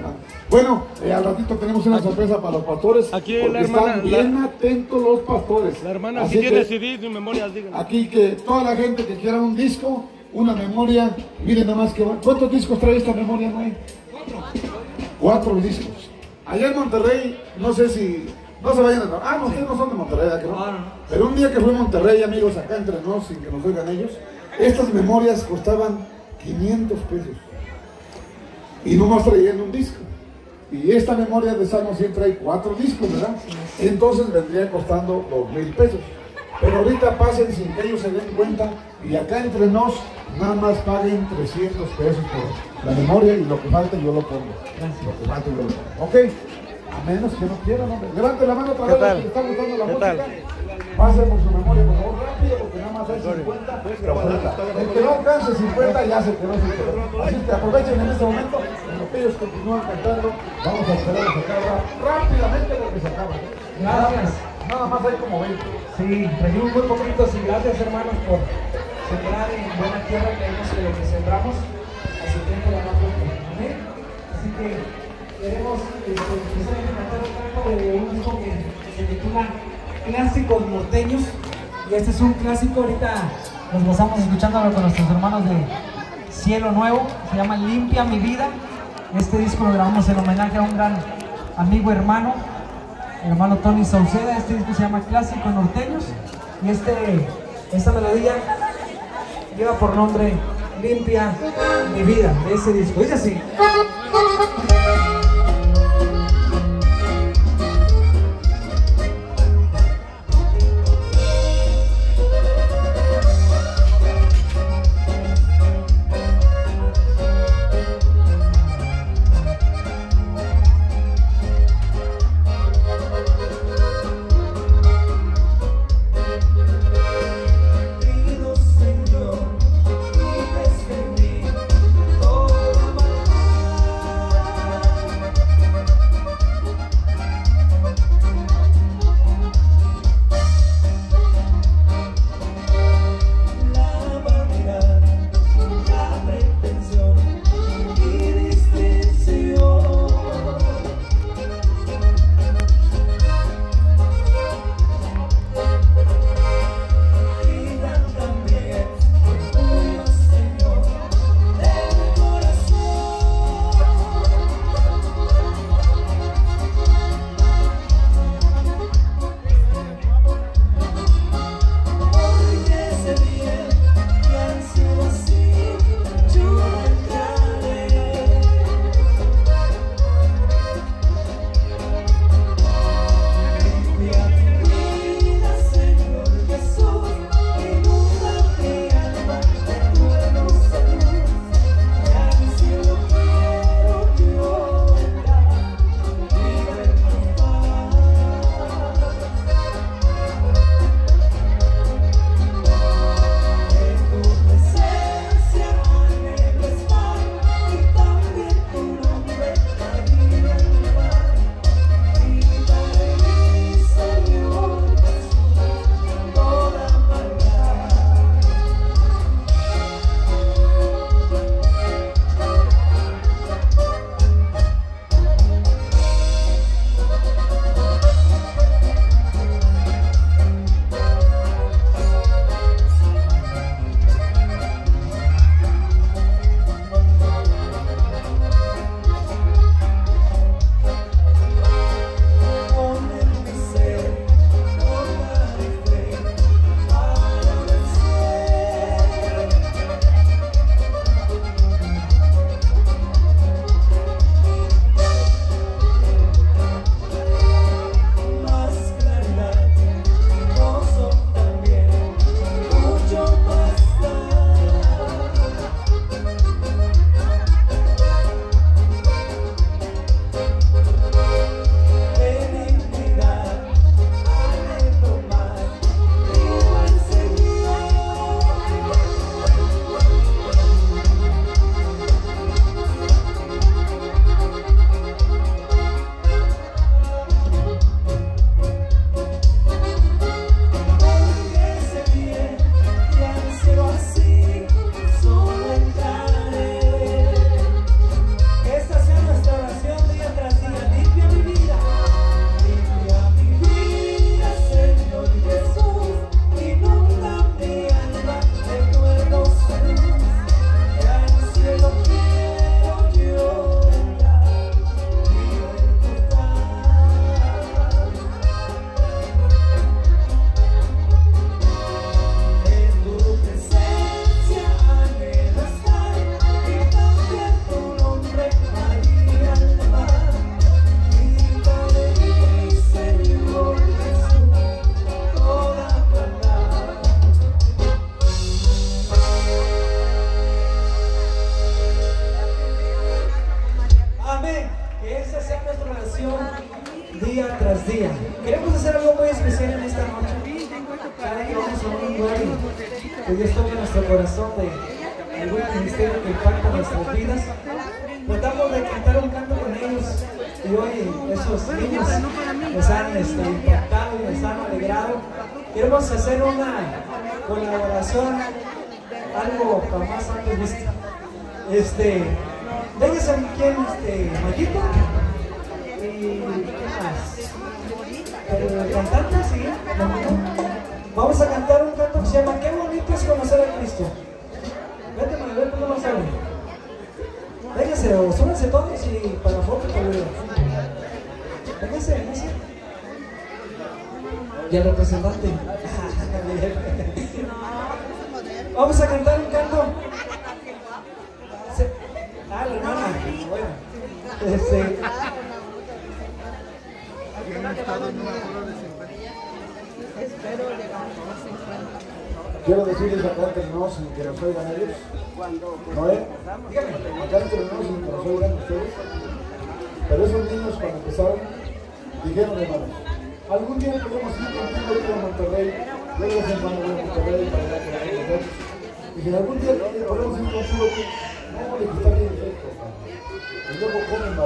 Bueno, eh, al ratito tenemos una sorpresa para los pastores. Aquí porque la hermana- están bien atentos los pastores. La hermana Así aquí tiene que- CD y memorias, díganle. Aquí que toda la gente que quiera un disco, una memoria, miren nada más que ¿cuántos discos trae esta memoria, no hay? Cuatro discos. Allá en Monterrey, no sé si no se vayan a Ah, no, ustedes no son de Monterrey, ¿verdad que no? Pero un día que fui a Monterrey, amigos, acá entre nos, sin que nos oigan ellos, estas memorias costaban 500 pesos. Y nomás traían un disco. Y esta memoria de Salmo siempre hay cuatro discos, ¿verdad? Entonces vendría costando dos mil pesos. Pero ahorita pasen sin que ellos se den cuenta y acá entre nos nada más paguen 300 pesos por la memoria y lo que falte yo lo pongo. Lo que falte yo lo pongo. ¿Ok? A menos que no quieran, hombre. Levante la mano para ¿Qué ver que le está gustando la ¿Qué música. tal? Pasen por su memoria, por favor, rápido, porque vamos a 50. El que no alcance 50 ya se quedó sin color. Así que aprovechen en este momento, los ellos continúan cantando, vamos a esperar a sacarla rápidamente porque se acaba. ¿eh? Gracias. Nada más hay como 20. Sí, trajimos muy poquitos y gracias hermanos por sembrar en buena tierra, que lo eh, que sembramos a su tiempo la. Así que queremos este, empezar a cantar un canto de un disco que se titula Clásicos Norteños este es un clásico ahorita. Nos pasamos escuchándolo con nuestros hermanos de Cielo Nuevo, se llama Limpia mi vida. Este disco lo grabamos en homenaje a un gran amigo hermano, hermano Tony Sauceda. Este disco se llama Clásico Norteños y este, esta melodía lleva por nombre Limpia mi vida de ese disco. Dice así.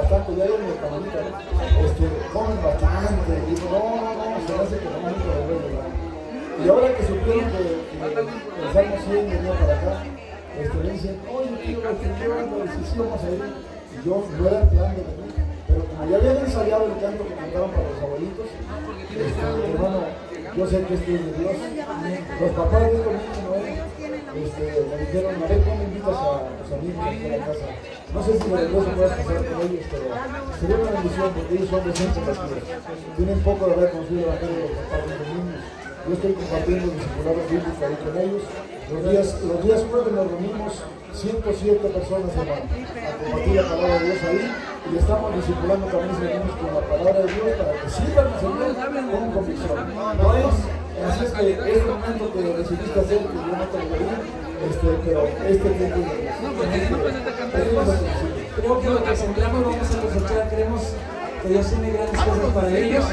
Bastante, ya en el camarita, este, comen bastante. Y digo, no, no, no, se hace que no mucho de verdad. Y ahora que supieron que, que el Salmo 100 venía para acá, este, me dicen, oye, tío, este, ¿qué onda? Si sí vamos a ir. Y yo no era el plan de venir. Pero como ya habían ensayado el canto que cantaban para los abuelitos, este, hermano, yo sé que este es de Dios. Los papás de estos niños no. Este, me dijeron, ver, ¿cómo invitas a tus amigos aquí a la casa? No sé si de regreso puedas pasar con ellos, pero sería una bendición porque ellos son las cosas. Tienen poco de haber conocido el evangelio de los papás de los niños. Yo estoy compartiendo el discipulado bíblico ahí con ellos. Los días, los días jueves nos reunimos 107 personas hermano, a compartir la palabra de Dios ahí y estamos discipulando también niños con la palabra de Dios para que sirvan al Señor con convicción. No es, así es que es el momento que decidiste hacer, que yo no te lo este, pero este tiempo es de Dios. Creo que lo que sembramos vamos a cosechar. Creemos que Dios tiene grandes cosas para ellos.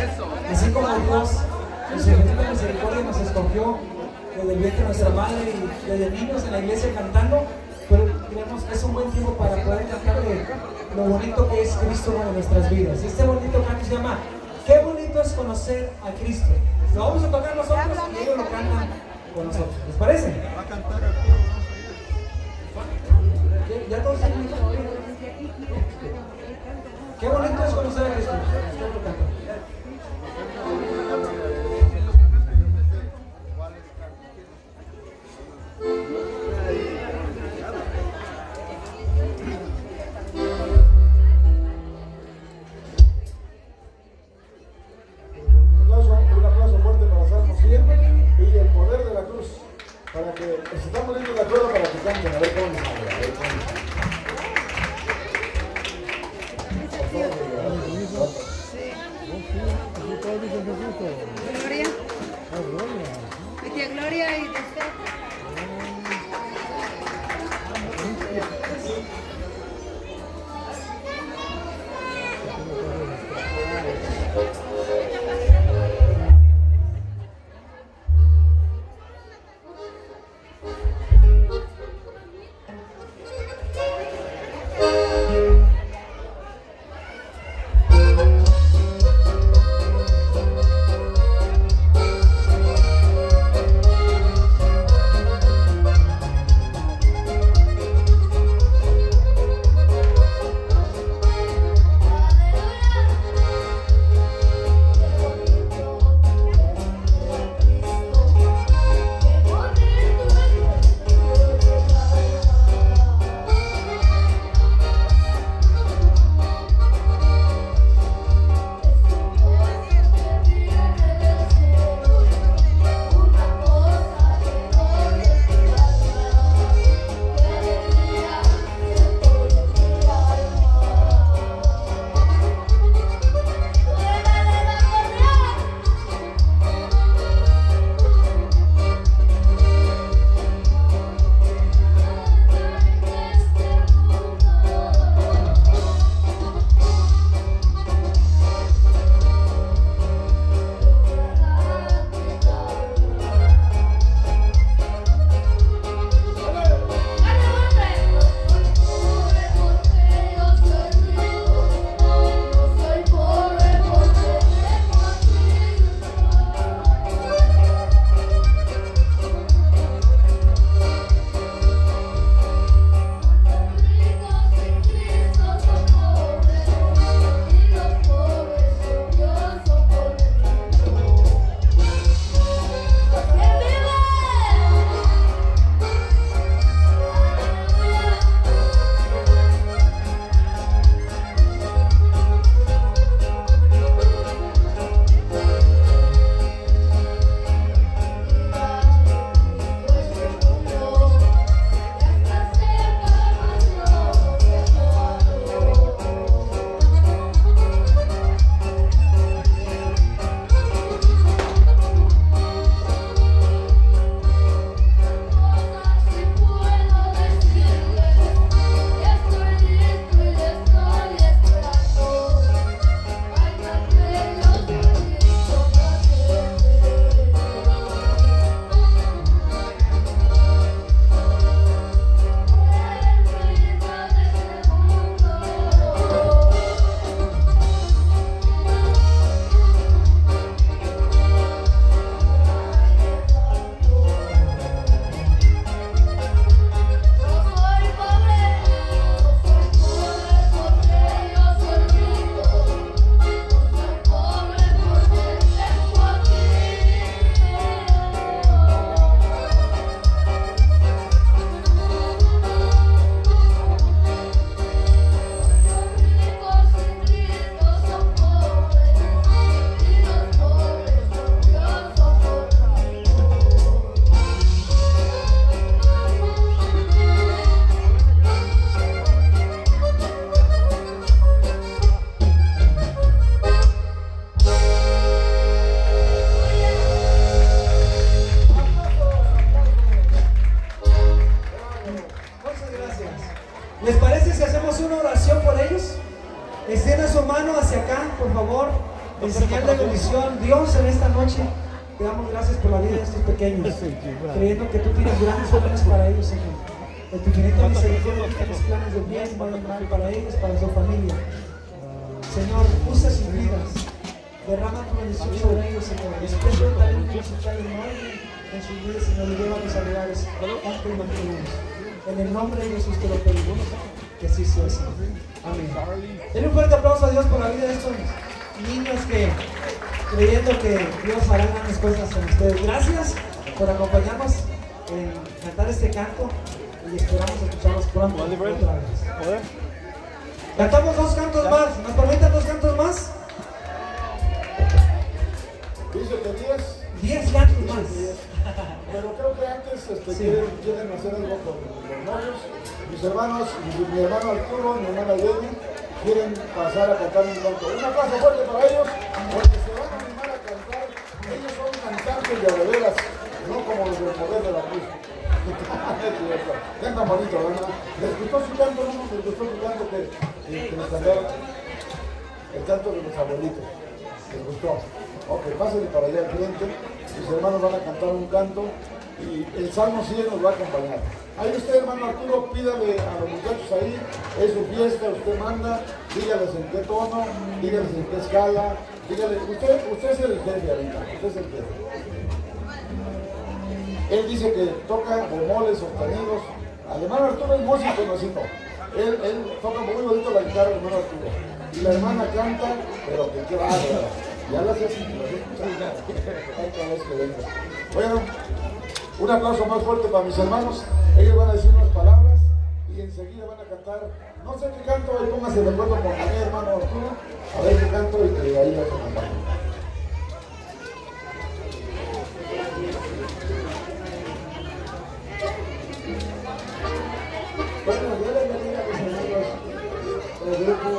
Así como Dios, en su infinita misericordia, nos escogió desde el vientre de nuestra madre y desde niños en la iglesia cantando. Pero creemos que es un buen tiempo para poder cantarle lo bonito que es Cristo en nuestras vidas. Este bonito canto se llama Qué bonito es conocer a Cristo. Lo vamos a tocar nosotros y ellos lo cantan con nosotros. ¿Les parece? ¿Ya- ¿Ya todos están listos? Qué bonito es conocer a Cristo. En el nombre de Jesús te lo pedimos. Que así sea. Amén. Denle un fuerte aplauso a Dios por la vida de estos niños que, creyendo que Dios hará grandes cosas en ustedes. Gracias por acompañarnos en cantar este canto y esperamos escucharlos pronto otra vez. Cantamos dos cantos más. ¿Nos permiten dos cantos Pero creo que antes este, quieren, quieren hacer algo con los novios. Mis hermanos, mi, mi hermano Arturo, mi hermana Jenny, quieren pasar a cantar un canto. Un aplauso fuerte para ellos, porque se van a animar a cantar. Ellos son cantantes de veras, no como los del poder de la cruz. Cantan [LAUGHS] bonito, ¿verdad? ¿Les gustó su canto? ¿No? ¿Les gustó su canto que, que, nos cantaron? El canto de los abuelitos. ¿Les gustó? Ok, pásenle para allá al frente. Mis hermanos van a cantar un canto y el Salmo 100 nos va a acompañar. Ahí usted, hermano Arturo, pídale a los muchachos ahí, es su fiesta, usted manda, dígales en qué tono, dígales en qué escala, dígale, usted, usted es el jefe ahorita, usted es el jefe. Él dice que toca bemoles, sostenidos. Además, Arturo es músico, no así no. Él, él toca muy bonito la guitarra, hermano Arturo. Y la hermana canta, pero que qué bárbara. Ya la sé, la sé escuchar. Otra vez que venga. Bueno, un aplauso más fuerte para mis hermanos. Ellos van a decir unas palabras y enseguida van a cantar. No sé qué canto, ahí póngase de acuerdo con mi hermano Arturo. A ver qué canto y que ahí vas a cantar. Bueno, yo les bendiga a mis amigos del grupo.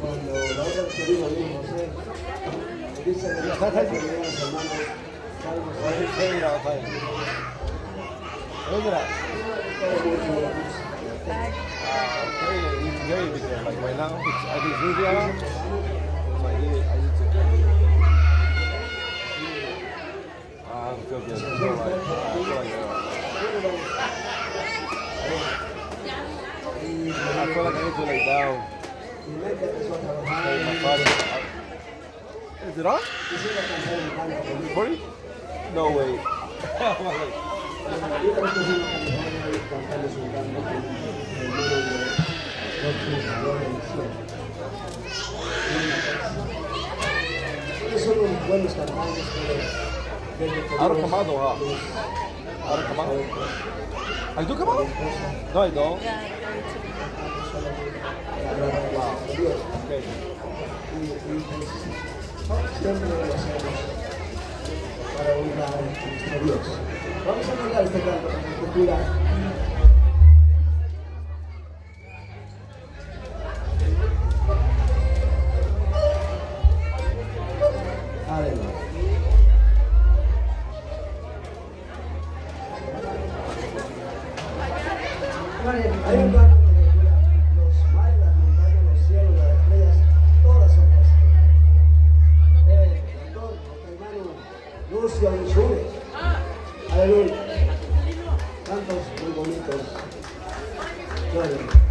Cuando la otra que bien José, dice que la casa que vienen los hermanos Salvo Cielo. I feel like I need to lay down. Y mete empezó a trabajar. Hey, my father. Is it on? Quisiera cantar un canto conmigo. Recording? No way. Yo creo que es una canción y cantarles un canto con el número de los Gloria al Cielo. Ustedes son unos buenos cantantes, pero desde que Ahora Dios Camado, ah. los Ahora Camado. ha ¿Ay, tú Camado? No, I don't. Dios. Okay. Y, y pues, siempre lo hacemos para honrar a nuestro Dios. Vamos a cantar este canto con escultura. Lucio Anzure. Aleluya. Cantos muy bonitos. Gloria.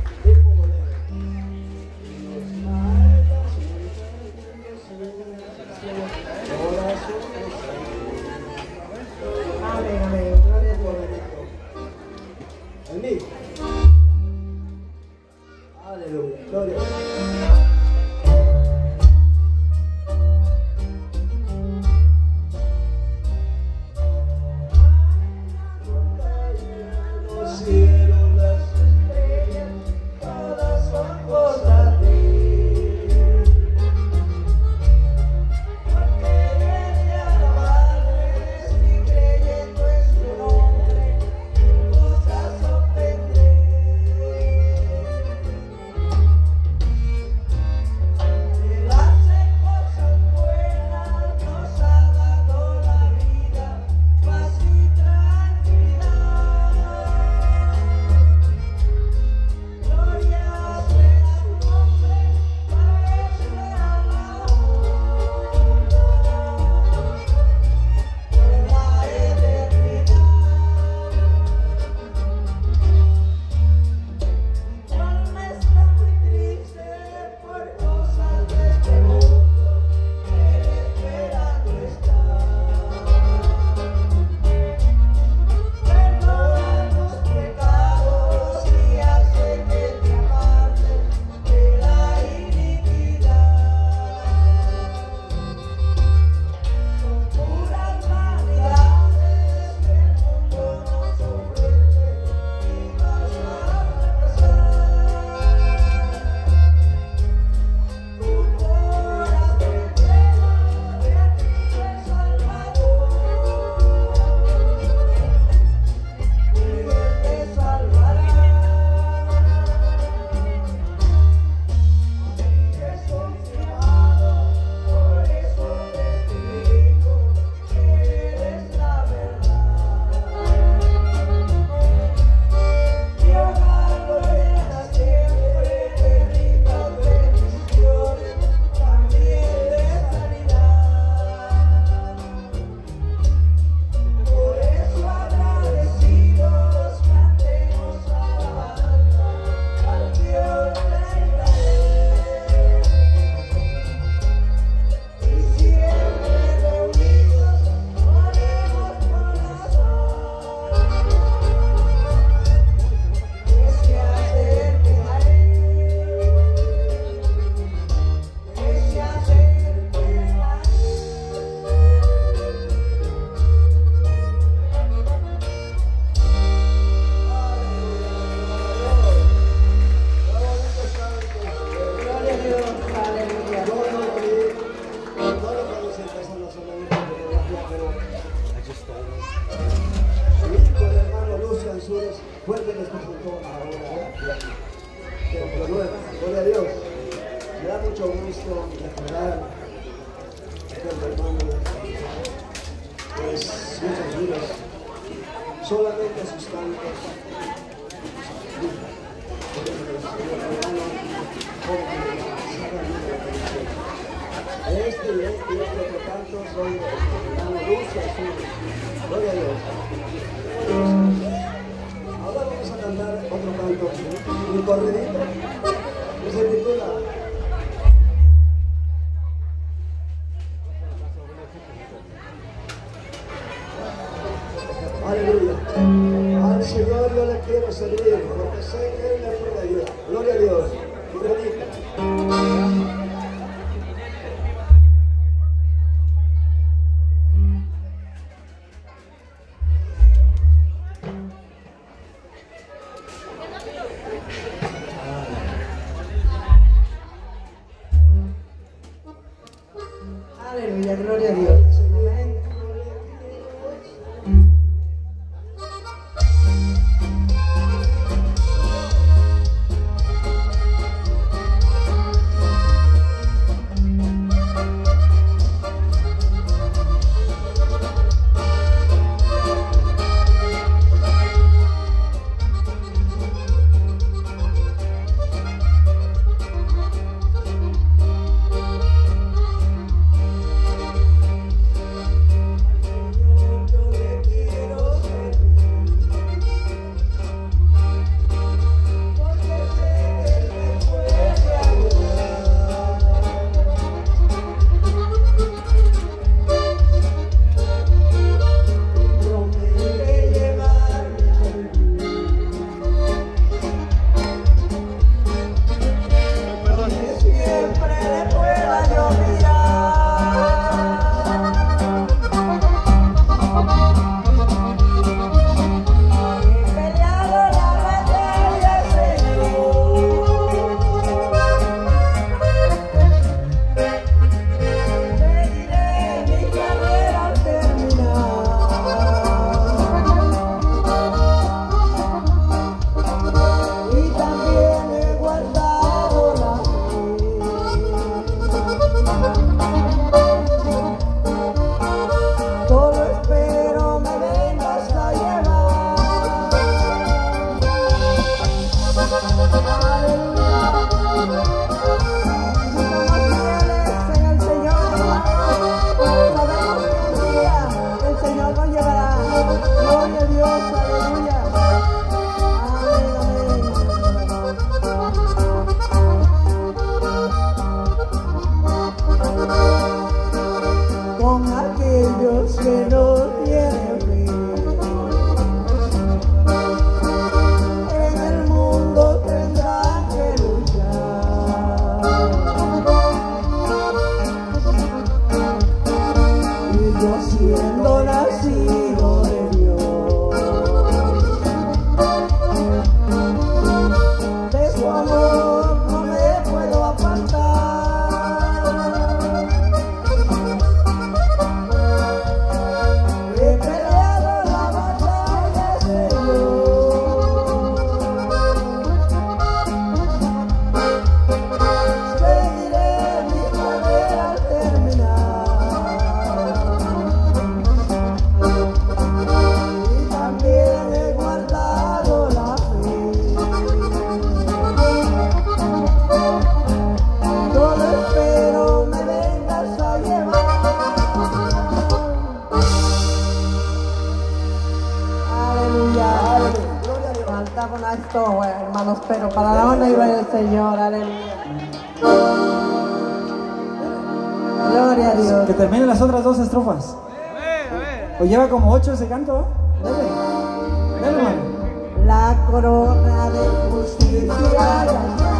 pero para la onda y gloria del Señor, aleluya. Gloria a Dios. Que terminen las otras dos estrofas. O lleva como ocho ese canto, ¿eh? Dale. Dale. La corona de justicia.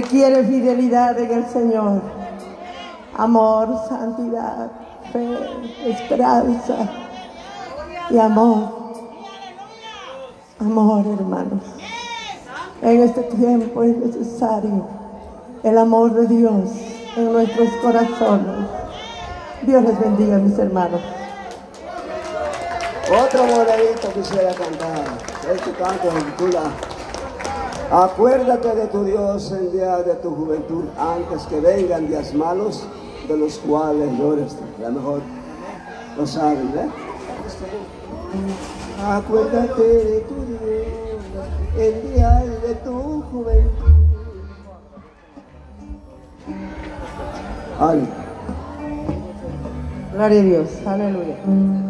Requiere fidelidad en el Señor, amor, santidad, fe, esperanza y amor. Amor, hermanos. En este tiempo es necesario el amor de Dios en nuestros corazones. Dios les bendiga, mis hermanos. Otro morenito quisiera cantar. Este canto se titula Acuérdate de tu Dios en día de tu juventud, antes que vengan días malos, de los cuales llores. A lo mejor lo saben, ¿eh? Acuérdate de tu Dios en día de tu juventud. Ánimo. Gloria a Dios. Aleluya.